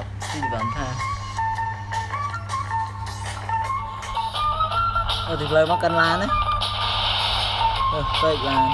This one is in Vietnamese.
nó lập xin bấm tha ờ thì lời mắc cân lan đấy ờ vậy là